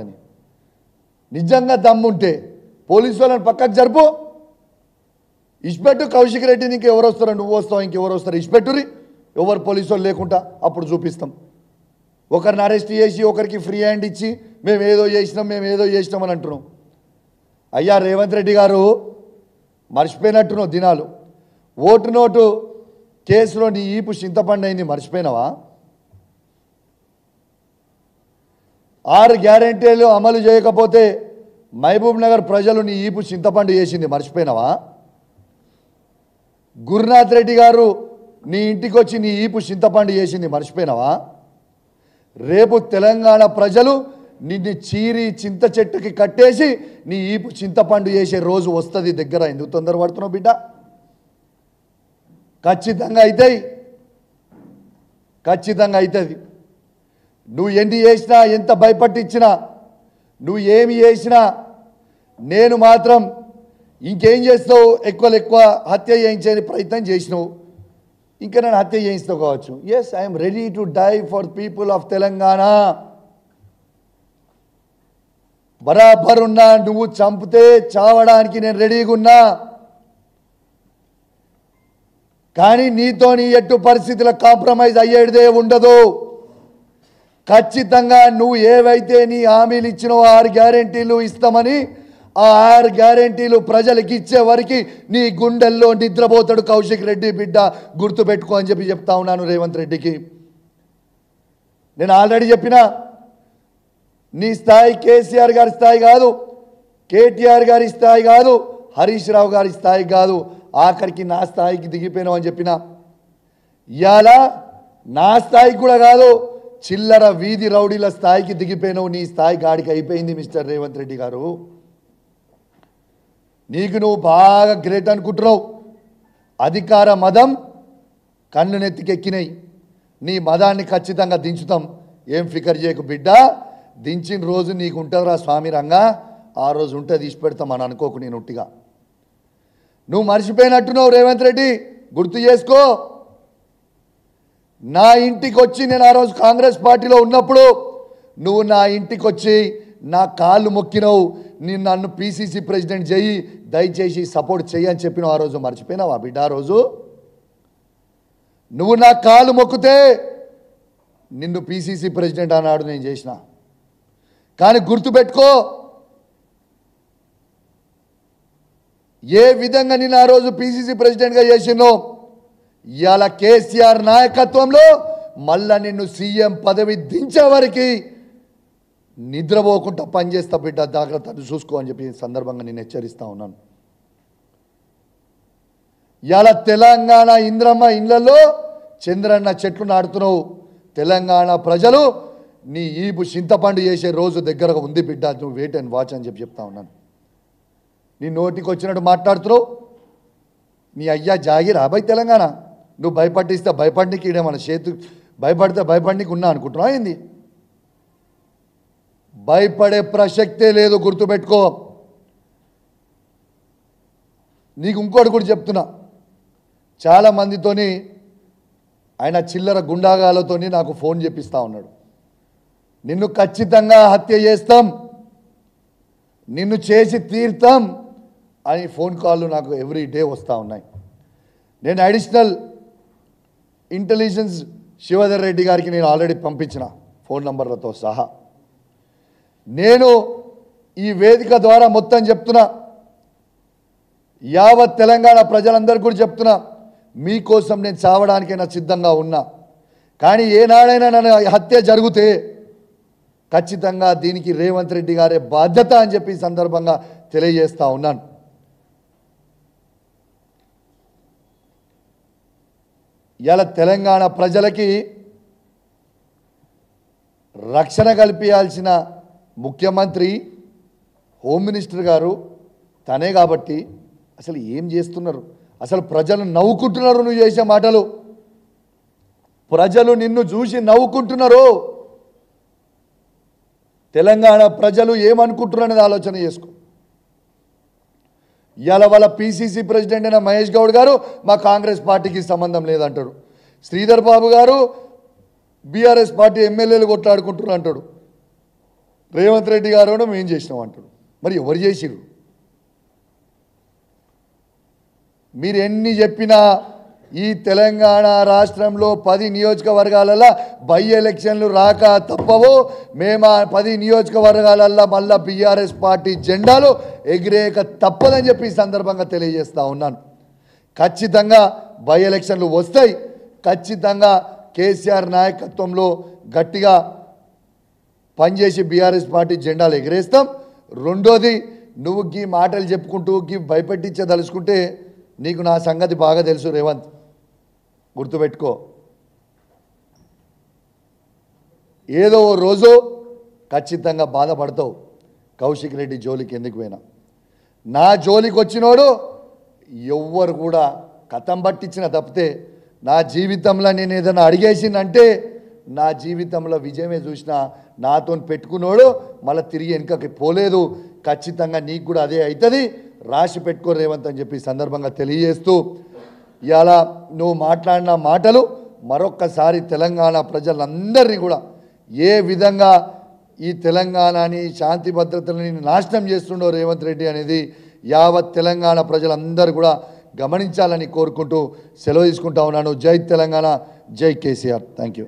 అని. నిజంగా దమ్ముంటే పోలీసు వాళ్ళని పక్కకు జరుపు. ఇష్పెట్టు కౌశిక్ రెడ్డి నీకు ఎవరు వస్తారు? నువ్వు వస్తావు ఇంకెవరు వస్తారు? ఇష్పెట్టురి ఎవరు పోలీసు వాళ్ళు లేకుండా అప్పుడు చూపిస్తాం. ఒకరిని అరెస్ట్ చేసి ఒకరికి ఫ్రీ హ్యాండ్ ఇచ్చి మేము ఏదో చేసినాం మేము ఏదో చేసినాం అని అంటున్నాం. అయ్యా రేవంత్ రెడ్డి గారు మర్చిపోయినట్టున్నావు దినాలు. ఓటు నోటు కేసులో నీ ఈపు చింతపండు అయింది మర్చిపోయినావా? ఆరు గ్యారెంటీలు అమలు చేయకపోతే మహబూబ్ నగర్ ప్రజలు నీ ఈపు చింతపండు చేసింది మర్చిపోయినావా? గురునాథ్ రెడ్డి గారు నీ ఇంటికి వచ్చి నీ ఈపు చింతపండు చేసింది మర్చిపోయినావా? రేపు తెలంగాణ ప్రజలు నిన్ను చీరి చింత చెట్టుకి కట్టేసి నీ ఈపు చింతపండు చేసే రోజు వస్తుంది దగ్గర. ఎందుకు తొందరపడుతున్నావు బిడ్డ? ఖచ్చితంగా అవుతాయి ఖచ్చితంగా అవుతుంది నువ్వు ఎన్ని చేసినా ఎంత భయపట్టించినా నువ్వు ఏమి చేసినా నేను మాత్రం ఇంకేం చేస్తావు ఎక్కువ ఎక్కువ హత్య చేయించని ప్రయత్నం చేసినావు. ఇంకా నేను హత్య చేయిస్తావు కావచ్చు. Yes I'm ready to die for people of Telangana బరాబర్ ఉన్నా నువ్వు చంపితే చావడానికి నేను రెడీగా ఉన్నా. కానీ నీతో నీ ఎట్టు పరిస్థితుల కాంప్రమైజ్ అయ్యేదే ఉండదు. ఖచ్చితంగా నువ్వు ఏవైతే నీ హామీలు ఇచ్చినో ఆరు గ్యారెంటీలు ఇస్తామని ఆ ఆరు గ్యారెంటీలు ప్రజలకు ఇచ్చే వరకు నీ గుండెల్లో నిద్రపోతాడు కౌశిక్ రెడ్డి బిడ్డ. గుర్తుపెట్టుకో అని చెప్పి చెప్తా ఉన్నాను రేవంత్ రెడ్డికి. నేను ఆల్రెడీ చెప్పిన నీ స్థాయి కేసీఆర్ గారి స్థాయి కాదు కేటీఆర్ గారి స్థాయి కాదు హరీష్ రావు గారి స్థాయి కాదు. ఆఖరికి నా స్థాయికి దిగిపోయినావు అని చెప్పిన. ఇవాళ నా స్థాయికి కూడా కాదు చిల్లర వీధి రౌడీల స్థాయికి దిగిపోయినావు నీ స్థాయి గాడికి అయిపోయింది మిస్టర్ రేవంత్ రెడ్డి గారు. నీకు నువ్వు బాగా గ్రేట్ అనుకుంటున్నావు. అధికార మదం కన్ను నెత్తికెక్కినాయి. నీ మదాన్ని ఖచ్చితంగా దించుతాం. ఏం ఫికర్ చేయకు బిడ్డ. దించిన రోజు నీకు ఉంటుందిరా స్వామి రంగా. ఆ రోజు ఉంటే తీసి పెడతాం అని అనుకోకు నేను ఉట్టిగా. నువ్వు మర్చిపోయినట్టున్నావు రేవంత్ రెడ్డి. గుర్తు చేసుకో. నా ఇంటికి వచ్చి నేను ఆ రోజు కాంగ్రెస్ పార్టీలో ఉన్నప్పుడు నువ్వు నా ఇంటికి వచ్చి నా కాళ్ళు మొక్కినవు నేను నన్ను పీసీసీ ప్రెసిడెంట్ చేయి దయచేసి సపోర్ట్ చెయ్యి అని చెప్పినావు ఆ రోజు మర్చిపోయినావా బిడ్డ ఆ రోజు? నువ్వు నా కాలు మొక్కితే నిన్ను పీసీసీ ప్రెసిడెంట్ అన్నాడు నేను చేసిన. కానీ గుర్తుపెట్టుకో ఏ విధంగా నేను ఆ రోజు పీసీసీ ప్రెసిడెంట్గా చేసినో ఇవాళ కేసీఆర్ నాయకత్వంలో మళ్ళా నిన్ను సీఎం పదవి దించే వరకు నిద్రపోకుండా పనిచేస్తా బిడ్డ జాగ్రత్త చూసుకో అని చెప్పి సందర్భంగా నేను హెచ్చరిస్తా ఉన్నాను. ఇవాళ తెలంగాణ ఇంద్రమ్మ ఇండ్లలో చంద్రన్న చెట్లు నాడుతున్నావు తెలంగాణ ప్రజలు నీ ఈపు చింతపండు చేసే రోజు దగ్గరగా ఉంది బిడ్డ నువ్వు వెయిట్ అండ్ వాచ్ అని చెప్పి చెప్తా ఉన్నాను. నీ నోటికి వచ్చినట్టు మాట్లాడుతున్నావు. నీ అయ్యా జాగిరాబాయ్ తెలంగాణ. నువ్వు భయపట్టిస్తే భయపడికి ఈడే మన చేతు భయపడితే భయపడికి ఉన్నా అనుకుంటున్నావు ఏంది? భయపడే ప్రసక్తే లేదు గుర్తుపెట్టుకో. నీకు ఇంకోటి కూడా చెప్తున్నా. చాలామందితోని ఆయన చిల్లర గుండాగాలతోని నాకు ఫోన్ చేపిస్తా ఉన్నాడు. నిన్ను ఖచ్చితంగా హత్య చేస్తాం. నిన్ను చేసి తీర్తాం. అని ఫోన్ కాళ్ళు నాకు ఎవ్రీ డే వస్తూ ఉన్నాయి. నేను అడిషనల్ ఇంటెలిజెన్స్ శివధర్ రెడ్డి గారికి నేను ఆల్రెడీ పంపించిన ఫోన్ నంబర్లతో సహా. నేను ఈ వేదిక ద్వారా మొత్తం చెప్తున్నా. యావత్ తెలంగాణ ప్రజలందరూ కూడా చెప్తున్నా. మీకోసం నేను చావడానికైనా సిద్ధంగా ఉన్నా. కానీ ఏనాడైనా నన్ను హత్య జరిగితే ఖచ్చితంగా దీనికి రేవంత్ రెడ్డి గారే బాధ్యత అని చెప్పి సందర్భంగా తెలియజేస్తూ ఉన్నాను. ఇలా తెలంగాణ ప్రజలకి రక్షణ కల్పించాల్సిన ముఖ్యమంత్రి హోమ్ మినిస్టర్ గారు తనే కాబట్టి అసలు ఏం చేస్తున్నారు? అసలు ప్రజలు నవ్వుకుంటున్నారు నువ్వు చేసే మాటలు. ప్రజలు నిన్ను చూసి నవ్వుకుంటున్నారు? తెలంగాణ ప్రజలు ఏమనుకుంటున్నారు అనేది ఆలోచన చేసుకో. ఇవాళ వాళ్ళ పీసీసీ ప్రెసిడెంట్ అయిన మహేష్ గౌడ్ గారు మా కాంగ్రెస్ పార్టీకి సంబంధం లేదంటాడు శ్రీధర్ బాబు గారు బీఆర్ఎస్ పార్టీ ఎమ్మెల్యేలు కొట్లాడుకుంటున్నారు అంటాడు. రేవంత్ రెడ్డి గారు కూడా మేము చేసినాం అంటాడు. మరి ఎవరు చేసిరు మీరు ఎన్ని చెప్పినా ఈ తెలంగాణ రాష్ట్రంలో పది నియోజకవర్గాలలో బై ఎలక్షన్లు రాక తప్పవు. మేము ఆ పది నియోజకవర్గాలల్లో మళ్ళా బీఆర్ఎస్ పార్టీ జెండాలు ఎగిరేక తప్పదని చెప్పి ఈ సందర్భంగా తెలియజేస్తా ఉన్నాను. ఖచ్చితంగా బై ఎలక్షన్లు వస్తాయి. ఖచ్చితంగా కేసీఆర్ నాయకత్వంలో గట్టిగా పనిచేసి బీఆర్ఎస్ పార్టీ జెండాలు ఎగరేస్తాం. రెండోది నువ్వు గీ మాటలు చెప్పుకుంటూ గీ భయపెట్టించదలుచుకుంటే నీకు నా సంగతి బాగా తెలుసు రేవంత్. గుర్తుపెట్టుకో. ఏదో ఓ రోజు ఖచ్చితంగా బాధపడతావు. కౌశిక్ రెడ్డి జోలికి ఎందుకు పోయినా? నా జోలికి వచ్చినోడు ఎవ్వరు కూడా కథం పట్టించిన తప్పితే నా జీవితంలో నేను ఏదైనా అడిగేసిందంటే నా జీవితంలో విజయమే చూసిన నాతో పెట్టుకున్నోడు మళ్ళీ తిరిగి వెనుకకి పోలేదు. ఖచ్చితంగా నీకు కూడా అదే అవుతుంది. రాసి పెట్టుకో రేవంత్ అని చెప్పి సందర్భంగా తెలియజేస్తూ ఇలా నువ్వు మాట్లాడిన మాటలు మరొక్కసారి తెలంగాణ ప్రజలందరినీ కూడా ఏ విధంగా ఈ తెలంగాణని శాంతి భద్రతలని నాశనం చేస్తుండో రేవంత్ రెడ్డి అనేది యావత్ తెలంగాణ ప్రజలందరూ కూడా గమనించాలని కోరుకుంటూ సెలవు తీసుకుంటా ఉన్నాను. జై తెలంగాణ జై కేసీఆర్. Thank you